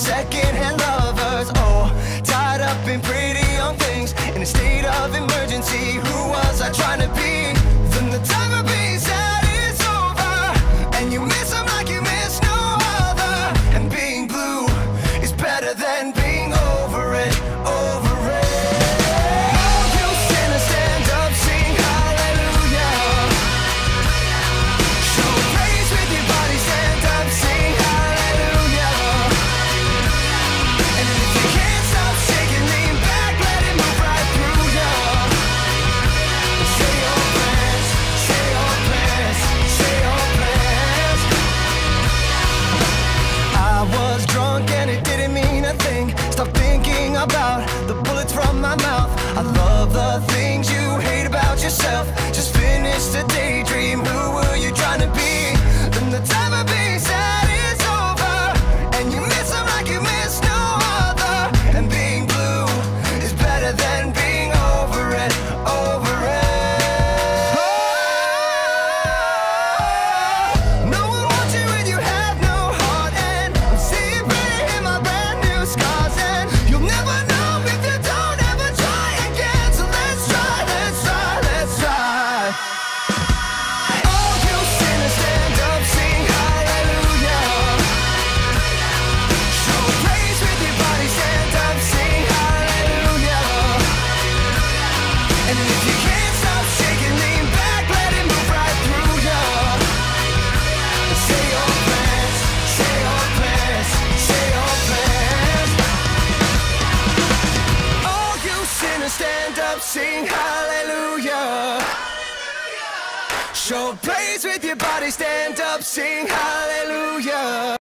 secondhand lovers. Oh, tied up in pretty young things In a state of emergency. Who was I trying to be? From the time of being sad it's over And you miss them like you miss no other. And being blue is better than being the things you hate about yourself. Just finish the day. stand up, sing hallelujah. hallelujah. Show praise with your body, stand up, sing hallelujah.